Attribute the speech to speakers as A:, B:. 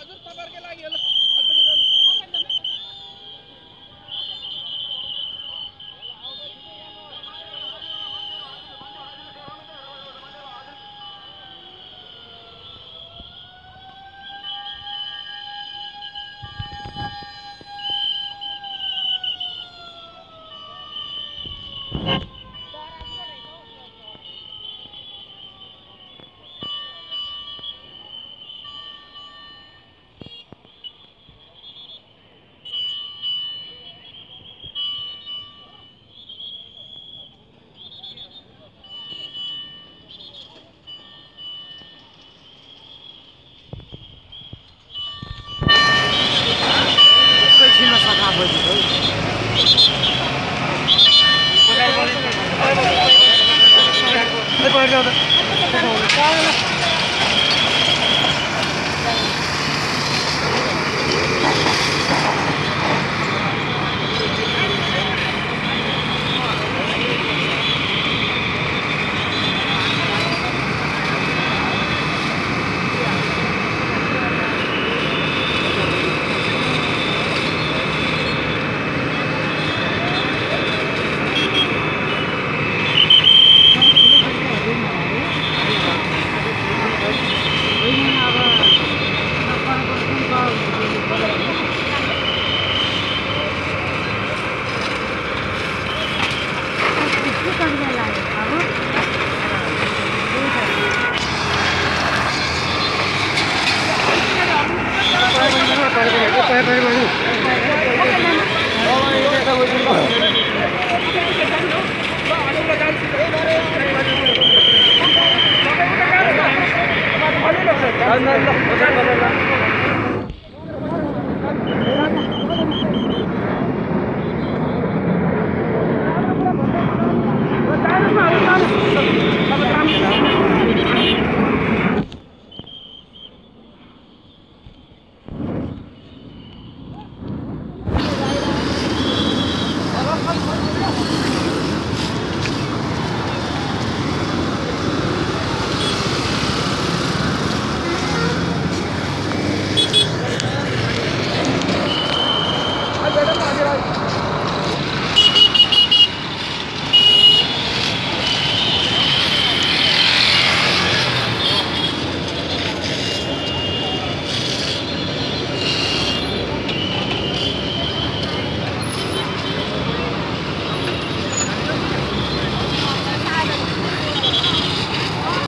A: अजून पगार केला गेला
B: Kita kembali lagi.
C: Abah.